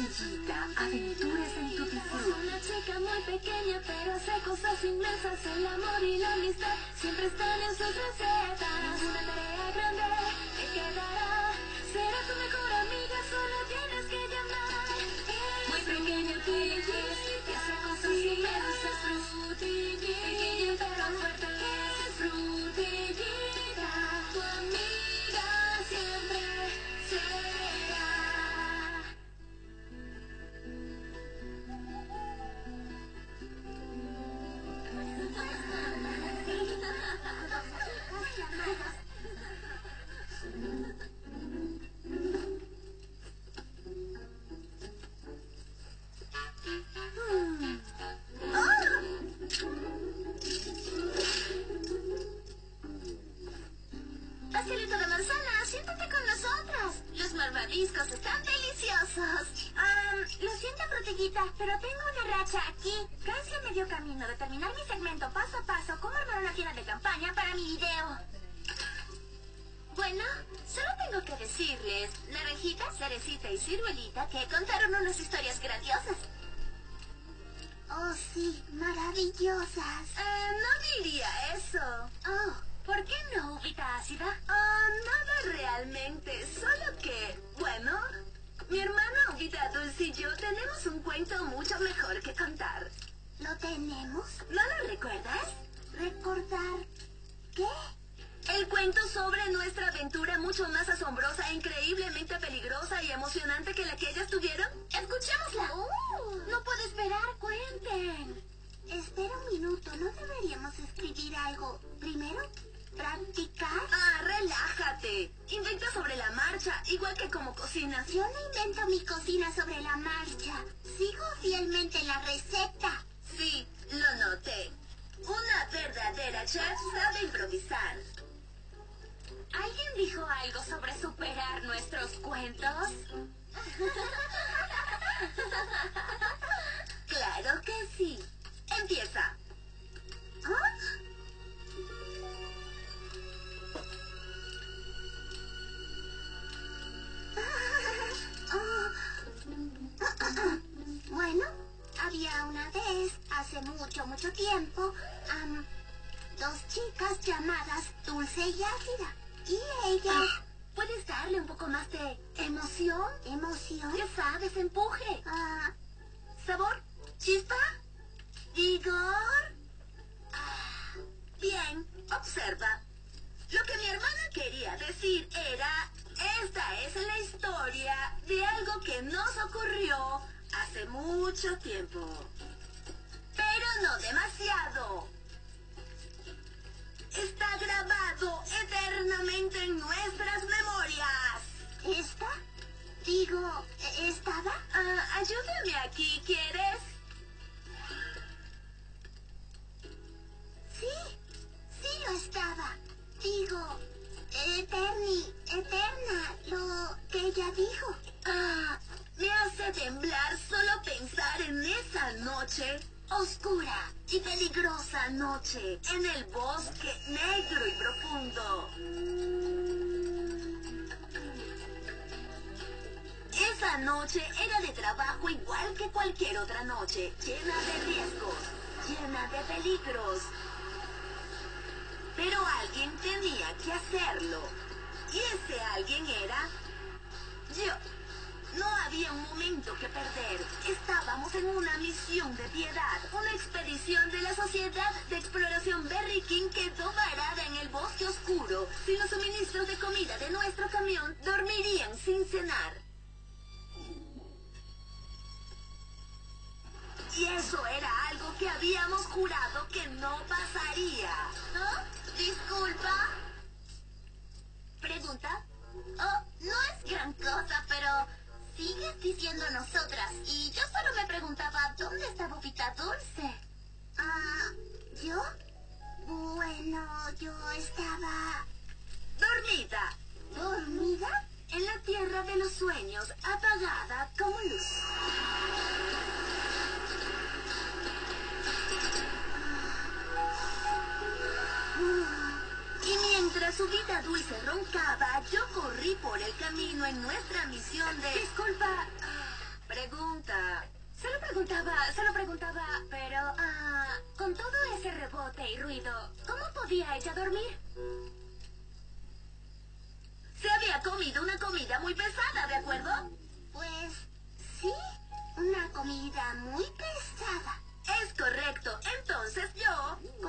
Bellita, aventuras en tu Es una chica muy pequeña, pero hace cosas inmensas. El amor y la amistad siempre están en sus recetas. Una tarea grande Mejor que contar. ¿lo tenemos? ¿No lo recuerdas? ¿Recordar qué? El cuento sobre nuestra aventura mucho más asombrosa e increíblemente peligrosa y emocionante que la que ellas tuvieron. Escuchémosla. no puedo esperar, cuenten. Espera un minuto, ¿no deberíamos escribir algo? Primero, Ah, relájate. Inventa sobre la marcha, igual que como cocinas. Yo no invento mi cocina sobre la marcha. Sigo fielmente la receta. Sí, lo noté. Una verdadera chef sabe improvisar. ¿Alguien dijo algo sobre superar nuestros cuentos? mucho, mucho tiempo, dos chicas llamadas Dulce y Ácida. Y ellas... ¿Puedes darle un poco más de emoción? ¿Emoción? Ya sabes, empuje. Ah, ¿Sabor? ¿Chispa? ¿Vigor? Ah, bien, observa. Lo que mi hermana quería decir era, esta es la historia de algo que nos ocurrió hace mucho tiempo. Pero no demasiado. Está grabado eternamente en nuestras memorias. ¿esta? Digo, ¿estaba? Ah, ayúdame aquí, ¿quieres? Sí, sí lo estaba. Digo, Eterni, Eterna, lo que ella dijo. Ah, me hace temblar solo pensar en esa noche oscura y peligrosa noche en el bosque negro y profundo. Esa noche era de trabajo igual que cualquier otra noche, llena de riesgos, llena de peligros. Pero alguien tenía que hacerlo. Y ese alguien era yo. No había un momento que perder. Estábamos en una misión de piedad. Una expedición de la Sociedad de Exploración Berry King quedó varada en el bosque oscuro. Sin los suministros de comida de nuestro camión, dormirían sin cenar. Y eso era algo que habíamos jurado que no pasaría. ¿Ah? ¿Disculpa? ¿Pregunta? Oh, no es gran cosa, pero sigues diciendo nosotras. Y yo solo me preguntaba, ¿dónde está Bobita Dulce? Ah, ¿yo? Bueno, yo estaba... Dormida. ¿Dormida? En la tierra de los sueños, apagada como luz. Vida dulce roncaba, yo corrí por el camino en nuestra misión de... Disculpa. Pregunta. preguntaba, pero, ah, con todo ese rebote y ruido, ¿cómo podía ella dormir? Se había comido una comida muy pesada, ¿de acuerdo? Pues sí, una comida muy pesada. Es correcto. Entonces yo...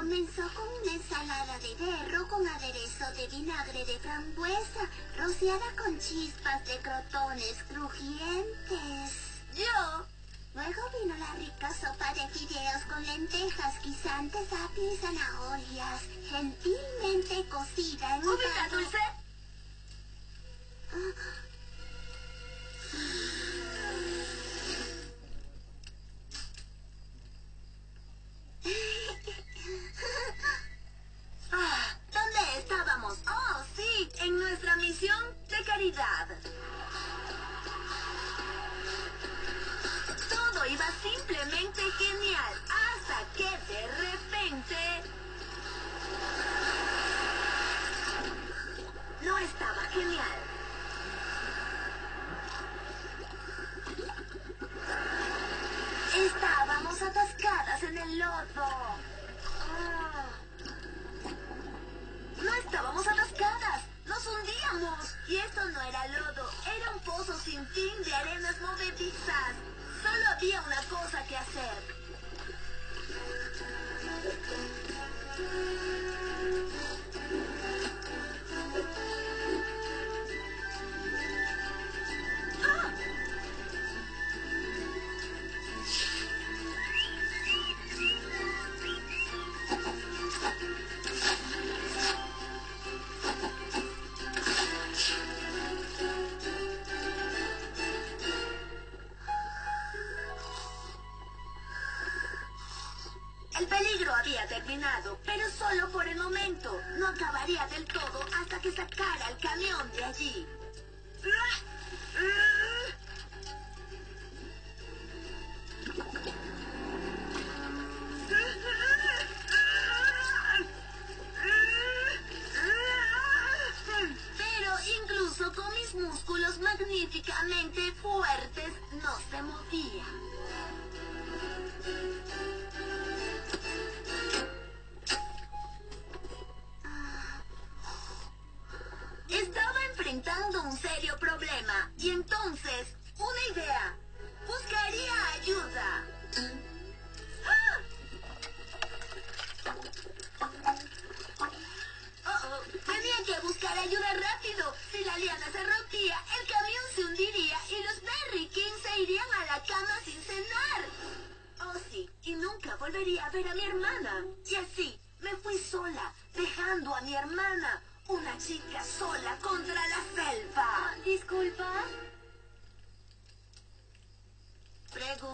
Comenzó con una ensalada de berro con aderezo de vinagre de frambuesa, rociada con chispas de crotones crujientes. Yo... Luego vino la rica sopa de fideos con lentejas, guisantes, apio y zanahorias, gentilmente cocida en un ¿Ubica, caldo. Dulce? Ah,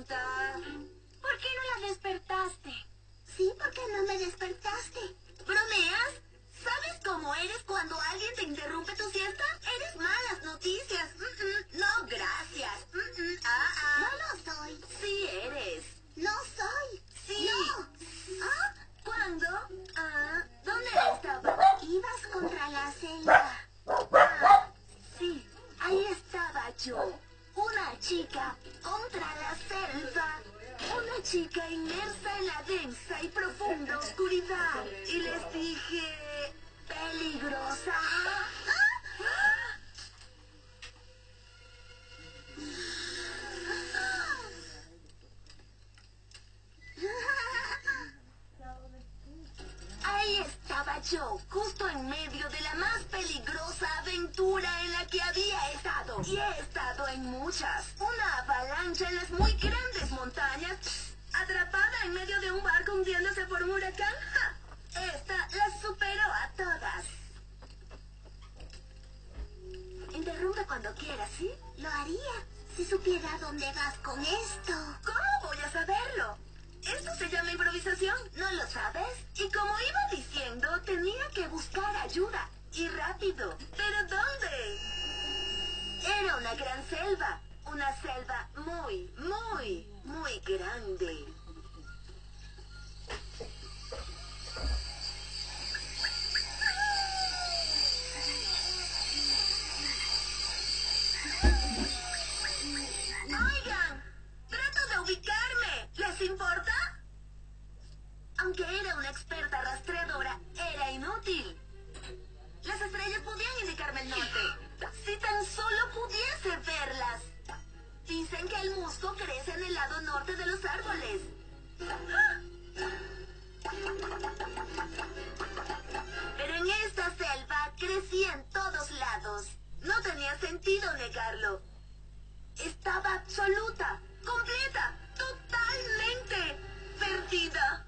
¿Por qué no la despertaste? Sí, porque no me despertaste. ¿Bromeas? ¿Sabes cómo eres cuando alguien te interrumpe tu siesta? Eres malas noticias. Mm, mm, No, gracias. Mm, mm, ah, No ah. lo soy. Sí eres. No soy. Sí. No. ¿Ah? ¿Cuándo? Ah, ¿Dónde estaba? Ibas contra la selva. Ah, sí, ahí estaba yo. Chica contra la selva. Una chica inmersa en la densa y profunda oscuridad. Y les dije... ¿Peligrosa? Pero en esta selva crecía en todos lados. No tenía sentido negarlo. Estaba absoluta, completa, totalmente perdida.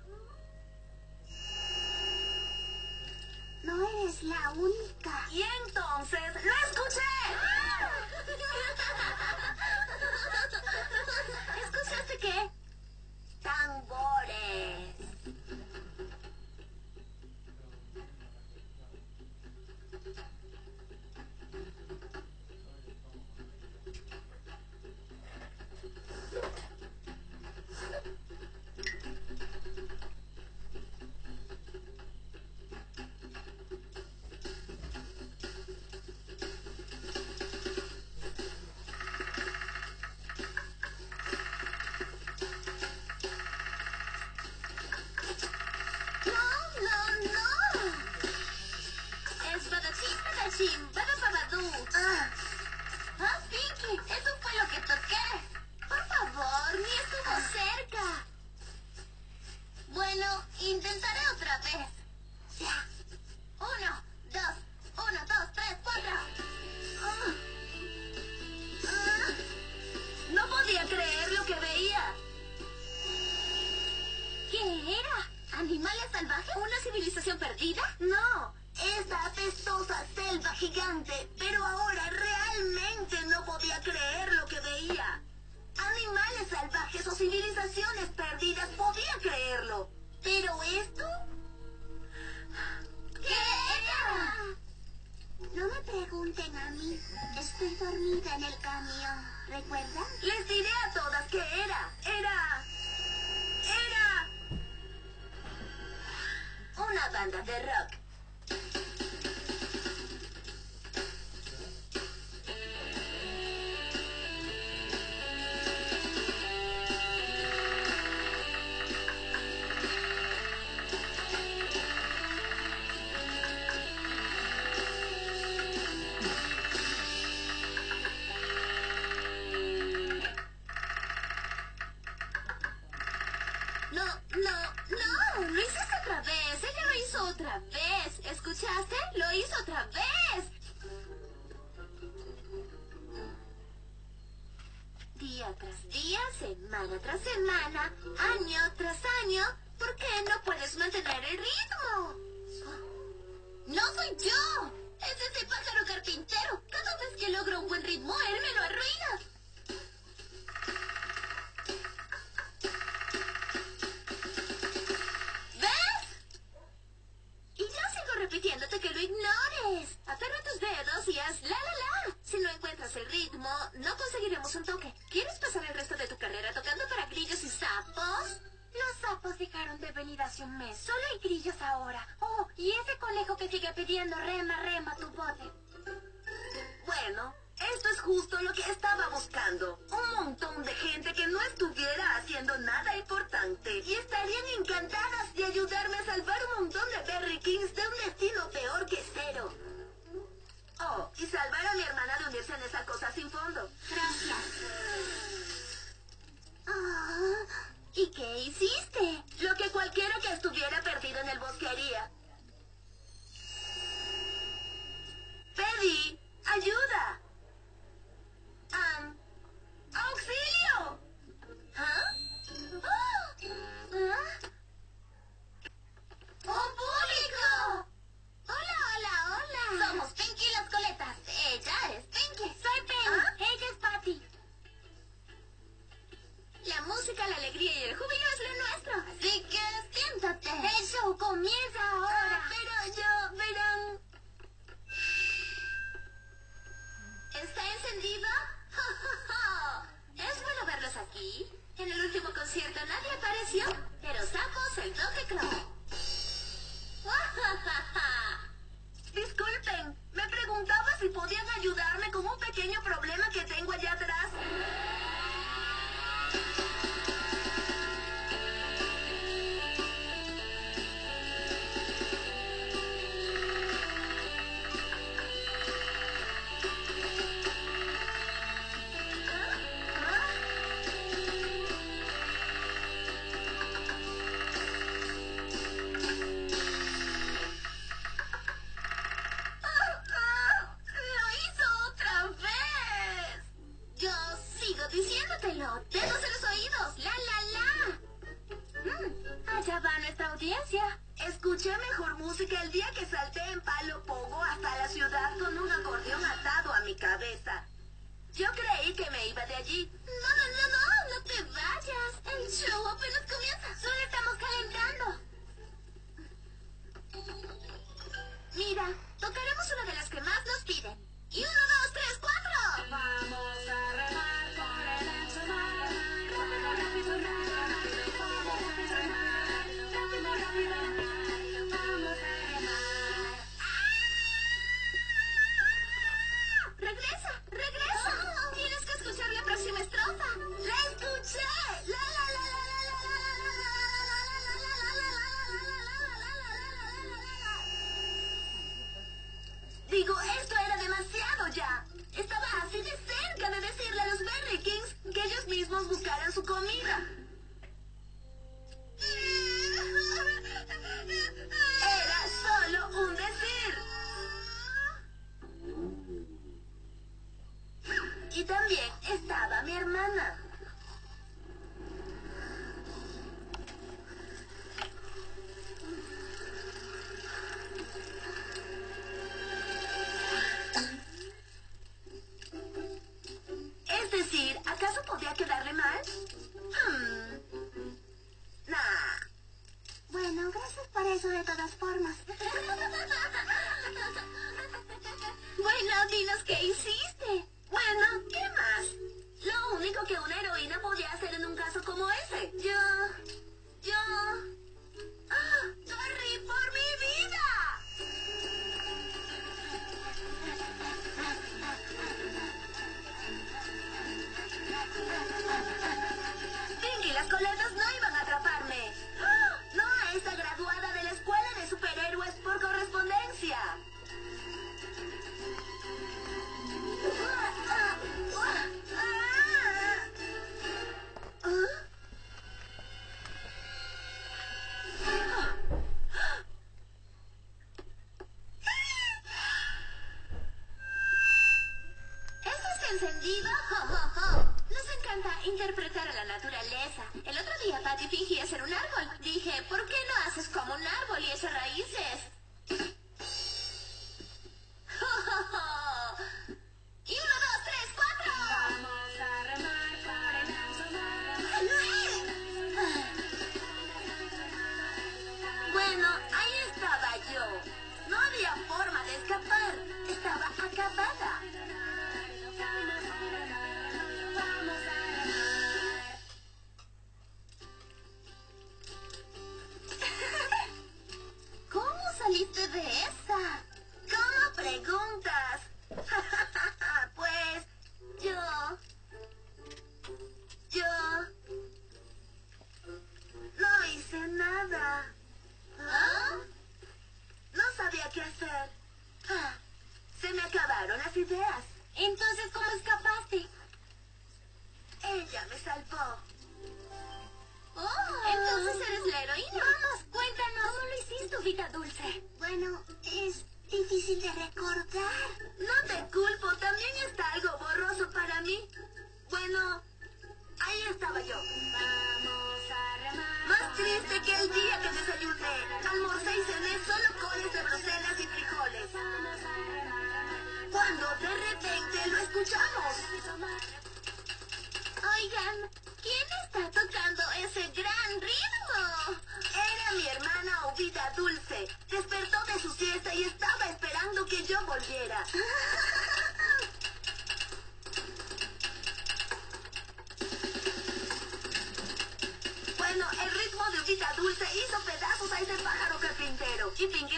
No eres la única. Y entonces lo escuché. Una banda de rock. Semana tras semana, año tras año. ¿Por qué no puedes mantener el ritmo? ¡No soy yo! Es ese pájaro carpintero. Cada vez que logro un buen ritmo, él me lo arruina. Ignores. Aferra tus dedos y haz la la la. Si no encuentras el ritmo, no conseguiremos un toque. ¿Quieres pasar el resto de tu carrera tocando para grillos y sapos? Los sapos dejaron de venir hace un mes. Solo hay grillos ahora. Oh, y ese conejo que sigue pidiendo rema, rema tu bote. Bueno, esto es justo lo que estaba buscando. Un montón de gente que no estuviera haciendo nada importante y estarían encantadas de ayudarme a salvar de Kings de un destino peor que cero. Oh, y salvar a mi hermana de unirse en esa cosa sin fondo. Gracias. Ah, ¿Y qué hiciste? Lo que cualquiera que estuviera perdido en el bosque haría. Pedí ayuda. ¡Auxilio! ¿Ah? ¡Ah!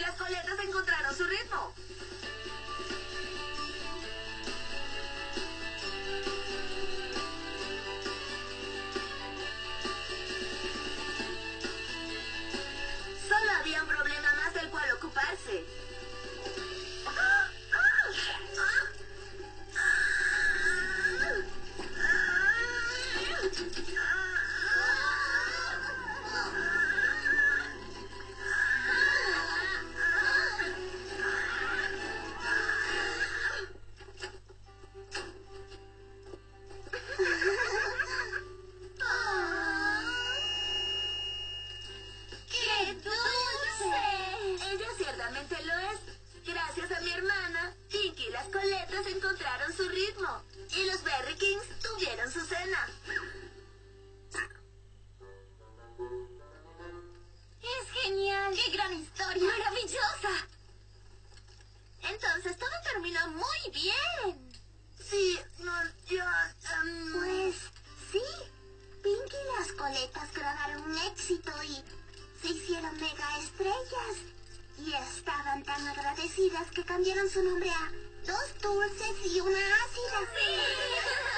Las coletas encontraron su ritmo. su ritmo y los Berry Kings tuvieron su cena. ¡Es genial! ¡Qué gran historia! ¡Maravillosa! Entonces todo terminó muy bien. Sí, no, yo... Um... Pues sí, Pinky y las coletas grabaron un éxito y se hicieron mega estrellas. Y estaban tan agradecidas que cambiaron su nombre a Dos Dulces y una Ácida.